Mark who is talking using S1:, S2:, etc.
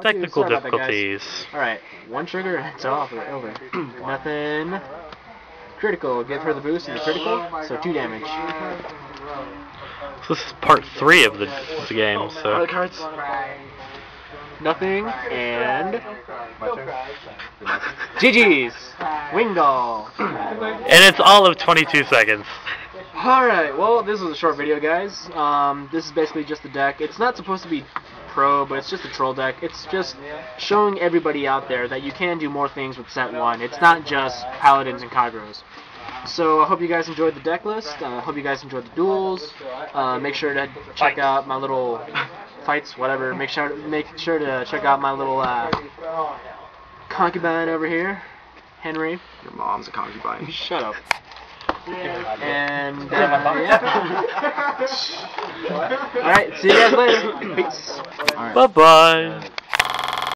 S1: Technical
S2: that, guys.
S1: difficulties.
S2: Alright, one trigger it's off. Over. Nothing. Critical. Give her the boost and the critical. So two damage.
S1: So this is part three of the, the game, so.
S2: cards. Nothing. And. GG's! Wingdoll!
S1: And it's all of 22 seconds.
S2: Alright, well, this was a short video, guys. Um, this is basically just the deck. It's not supposed to be pro, but it's just a troll deck. It's just showing everybody out there that you can do more things with set 1. It's not just paladins and Kageros. So I hope you guys enjoyed the deck list. I uh, hope you guys enjoyed the duels. Uh, make sure to check out my little fights, whatever. Make sure make sure to check out my little uh, concubine over here, Henry.
S3: Your mom's a concubine.
S2: Shut up. And uh, yeah. All right, see you guys later. Peace.
S1: Bye bye.